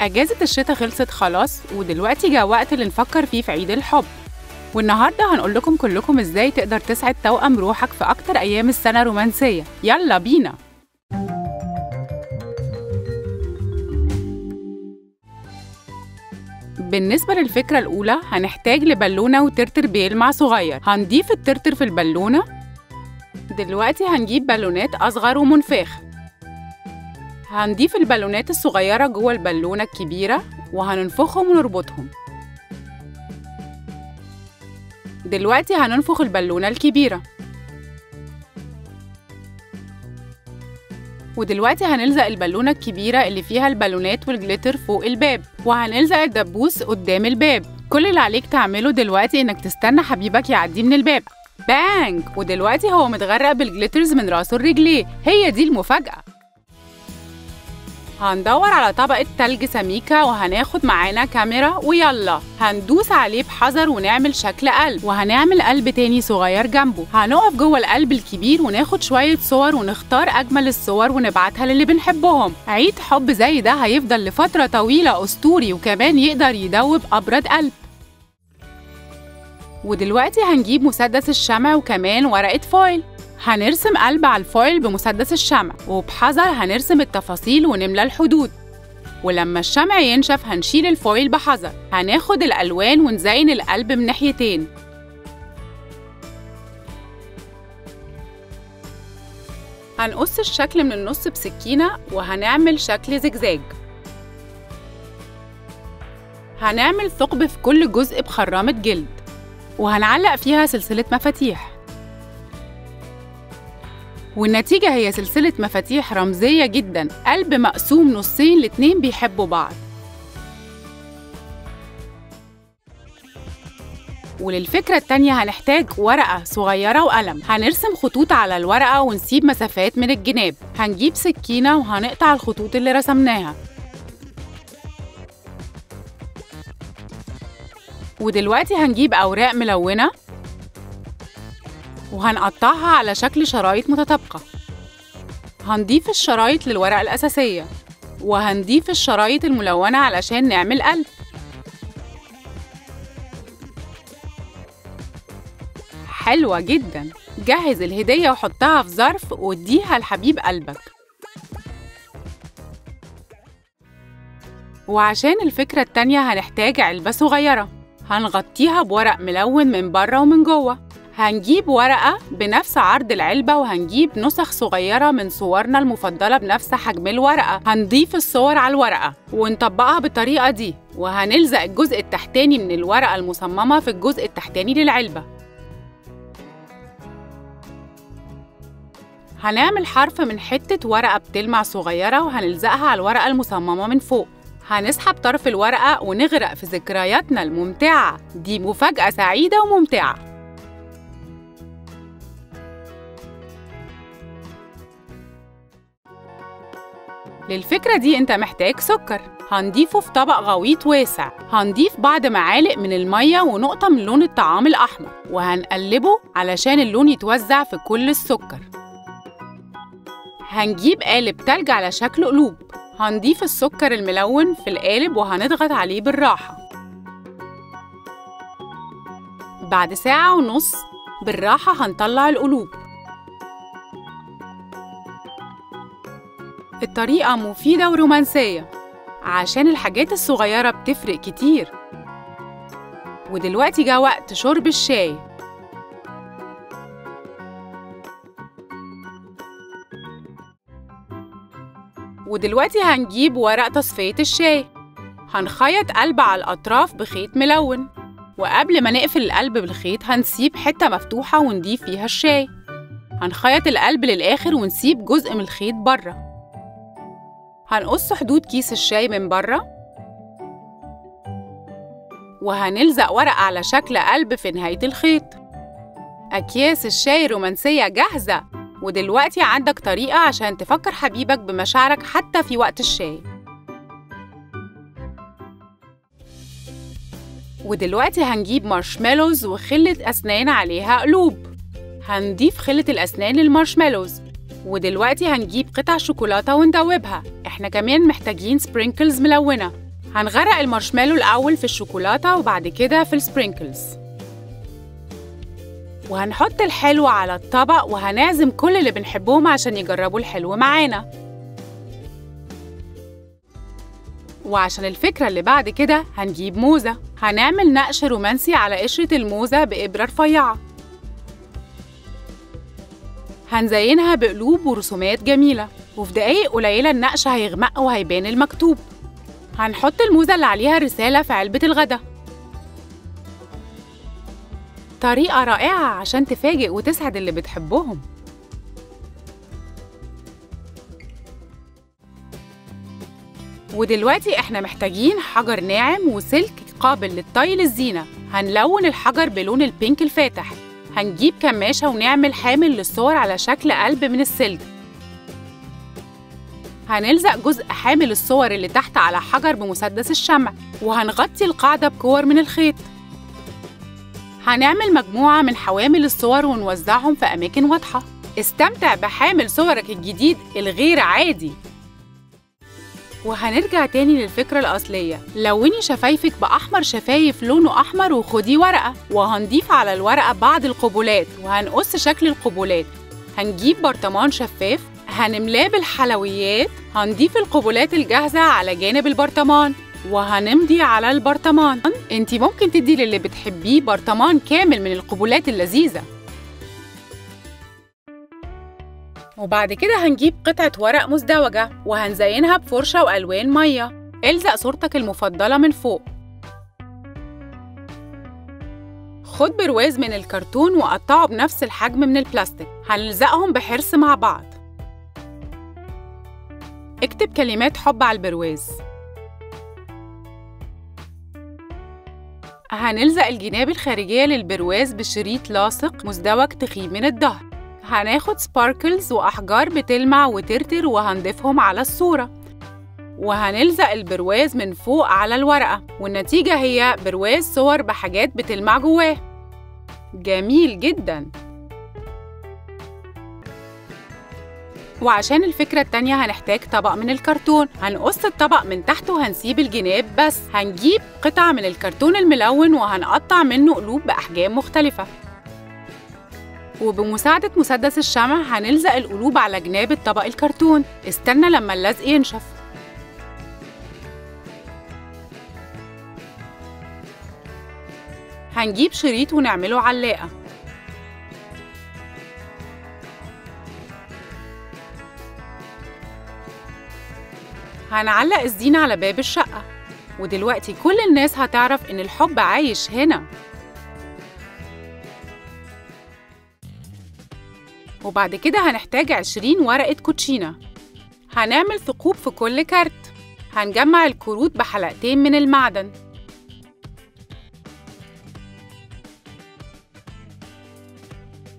أجازة الشتاء خلصت خلاص ودلوقتي جه وقت اللي نفكر فيه في عيد الحب. والنهاردة هنقول لكم كلكم إزاي تقدر تسعد توأم روحك في أكتر أيام السنة رومانسية يلا بينا! بالنسبة للفكرة الأولى هنحتاج لبالونة وترتر بيلمع صغير. هنضيف الترتر في البالونة. دلوقتي هنجيب بالونات أصغر ومنفاخ هنضيف البالونات الصغيرة جوه البالونة الكبيرة وهننفخهم ونربطهم. دلوقتي هننفخ البالونة الكبيرة. ودلوقتي هنلزق البالونة الكبيرة اللي فيها البالونات وال glitter فوق الباب وهنلزق الدبوس قدام الباب. كل اللي عليك تعمله دلوقتي إنك تستنى حبيبك يعدي من الباب. bang ودلوقتي هو متغرق بال glitters من راسه لرجليه. هي دي المفاجأة. هندور على طبقة تلج سميكة وهناخد معانا كاميرا ويلا. هندوس عليه بحذر ونعمل شكل قلب. وهنعمل قلب تاني صغير جنبه. هنقف جوه القلب الكبير وناخد شوية صور ونختار أجمل الصور ونبعتها للي بنحبهم. عيد حب زي ده هيفضل لفترة طويلة أسطوري وكمان يقدر يدوب أبرد قلب. ودلوقتي هنجيب مسدس الشمع وكمان ورقة فويل. هنرسم قلب على ال foil بمسدس الشمع وبحذر هنرسم التفاصيل ونملى الحدود. ولما الشمع ينشف هنشيل ال foil بحذر هناخد الألوان ونزين القلب من ناحيتين. هنقص الشكل من النص بسكينة وهنعمل شكل زجزاج. هنعمل ثقب في كل جزء بخرامة جلد وهنعلق فيها سلسلة مفاتيح. والنتيجة هي سلسلة مفاتيح رمزية جدا. قلب مقسوم نصين الاتنين بيحبوا بعض. وللفكرة التانية هنحتاج ورقة صغيرة وقلم. هنرسم خطوط على الورقة ونسيب مسافات من الجناب. هنجيب سكينة وهنقطع الخطوط اللي رسمناها. ودلوقتي هنجيب أوراق ملونة. وهنقطعها على شكل شرايط متطابقة. هنضيف الشرايط للورقة الأساسية وهنضيف الشرايط الملونة علشان نعمل قلب. حلوة جدا. جهز الهدية وحطها في ظرف واديها لحبيب قلبك. وعشان الفكرة التانية هنحتاج علبة صغيرة. هنغطيها بورق ملون من بره ومن جوه. هنجيب ورقة بنفس عرض العلبة وهنجيب نسخ صغيرة من صورنا المفضلة بنفس حجم الورقة. هنضيف الصور على الورقة ونطبقها بالطريقة دي وهنلزق الجزء التحتاني من الورقة المصممة في الجزء التحتاني للعلبة. هنعمل حرف من حتة ورقة بتلمع صغيرة وهنلزقها على الورقة المصممة من فوق. هنسحب طرف الورقة ونغرق في ذكرياتنا الممتعة. دي مفاجأة سعيدة وممتعة. للفكرة دي انت محتاج سكر. هنضيفه في طبق غويط واسع. هنضيف بعض معالق من المية ونقطة من لون الطعام الأحمر. وهنقلبه علشان اللون يتوزع في كل السكر. هنجيب قالب تلج على شكل قلوب. هنضيف السكر الملون في القالب وهنضغط عليه بالراحة. بعد ساعة ونص بالراحة هنطلع القلوب. الطريقة مفيدة ورومانسية عشان الحاجات الصغيرة بتفرق كتير. ودلوقتي جه وقت شرب الشاي. ودلوقتي هنجيب ورق تصفية الشاي. هنخيط قلب على الأطراف بخيط ملون. وقبل ما نقفل القلب بالخيط هنسيب حتة مفتوحة ونضيف فيها الشاي. هنخيط القلب للآخر ونسيب جزء من الخيط بره. هنقص حدود كيس الشاي من بره وهنلزق ورقة على شكل قلب في نهاية الخيط. أكياس الشاي الرومانسية جاهزة ودلوقتي عندك طريقة عشان تفكر حبيبك بمشاعرك حتى في وقت الشاي. ودلوقتي هنجيب مارشميلوز وخلة أسنان عليها قلوب. هنضيف خلة الأسنان للمارشميلوز ودلوقتي هنجيب قطع شوكولاتة وندوبها. إحنا كمان محتاجين sprinkles ملونة. هنغرق المارشميلو الأول في الشوكولاتة وبعد كده في ال sprinkles وهنحط الحلو على الطبق وهنعزم كل اللي بنحبهم عشان يجربوا الحلو معانا. وعشان الفكرة اللي بعد كده هنجيب موزة. هنعمل نقش رومانسي على قشرة الموزة بإبرة رفيعة. هنزينها بقلوب ورسومات جميلة وفي دقايق قليلة النقش هيغمق وهيبان المكتوب. هنحط الموزة اللي عليها الرسالة في علبة الغدا. طريقة رائعة عشان تفاجئ وتسعد اللي بتحبهم. ودلوقتي إحنا محتاجين حجر ناعم وسلك قابل للطي للزينة هنلون الحجر بلون البينك الفاتح. هنجيب كماشة ونعمل حامل للصور على شكل قلب من السلك. هنلزق جزء حامل الصور اللي تحت على حجر بمسدس الشمع وهنغطي القاعدة بكور من الخيط. هنعمل مجموعة من حوامل الصور ونوزعهم في أماكن واضحة. استمتع بحامل صورك الجديد الغير عادي. وهنرجع تاني للفكرة الأصلية. لوني شفايفك بأحمر شفايف لونه أحمر وخدي ورقة. وهنضيف على الورقة بعض القبولات وهنقص شكل القبولات. هنجيب برطمان شفاف هنملاه بالحلويات هنضيف القبولات الجاهزة على جانب البرطمان. وهنمضي على البرطمان. انت ممكن تدي للي بتحبيه برطمان كامل من القبولات اللذيذة. وبعد كده هنجيب قطعة ورق مزدوجة وهنزينها بفرشة وألوان مية. الزق صورتك المفضلة من فوق. خد برواز من الكرتون وقطعه بنفس الحجم من البلاستيك. هنلزقهم بحرص مع بعض. اكتب كلمات حب على البرواز. هنلزق الجناب الخارجية للبرواز بشريط لاصق مزدوج تخين من الظهر. هناخد sparkles وأحجار بتلمع وترتر وهنضيفهم على الصورة. وهنلزق البرواز من فوق على الورقة والنتيجة هي برواز صور بحاجات بتلمع جواه. جميل جداً. وعشان الفكرة التانية هنحتاج طبق من الكرتون. هنقص الطبق من تحت وهنسيب الجناب بس. هنجيب قطع من الكرتون الملون وهنقطع منه قلوب بأحجام مختلفة. وبمساعدة مسدس الشمع هنلزق القلوب على جناب الطبق الكرتون. استنى لما اللزق ينشف. هنجيب شريط ونعمله علاقة. هنعلق الزينة على باب الشقة. ودلوقتي كل الناس هتعرف إن الحب عايش هنا. وبعد كده هنحتاج 20 ورقة كوتشينة. هنعمل ثقوب في كل كارت. هنجمع الكروت بحلقتين من المعدن.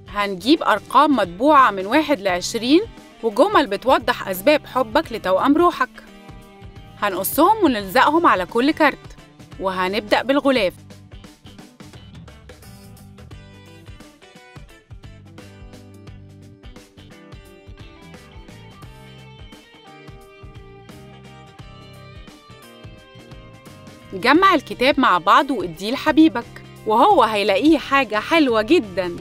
هنجيب أرقام مطبوعة من واحد لعشرين وجمل بتوضح أسباب حبك لتوأم روحك. هنقصهم ونلزقهم على كل كارت. وهنبدأ بالغلاف. جمع الكتاب مع بعض واديه لحبيبك وهو هيلاقيه حاجة حلوة جداً.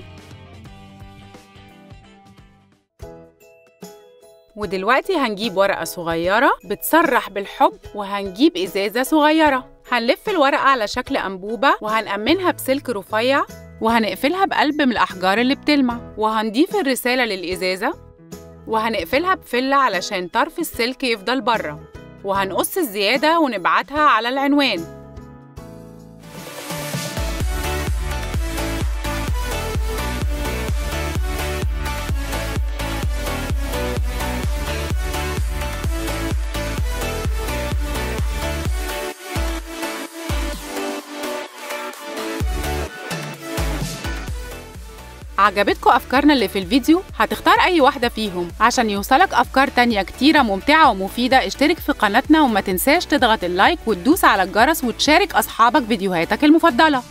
ودلوقتي هنجيب ورقة صغيرة بتصرح بالحب وهنجيب إزازة صغيرة. هنلف الورقة على شكل أنبوبة وهنأمنها بسلك رفيع وهنقفلها بقلب من الأحجار اللي بتلمع. وهنضيف الرسالة للإزازة وهنقفلها بفلة علشان طرف السلك يفضل بره. وهنقص الزيادة ونبعتها على العنوان. عجبتكم أفكارنا اللي في الفيديو؟ هتختار أي واحدة فيهم عشان يوصلك أفكار تانية كتيرة ممتعة ومفيدة اشترك في قناتنا وما تنساش تضغط اللايك وتدوس على الجرس وتشارك أصحابك فيديوهاتك المفضلة